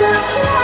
the light.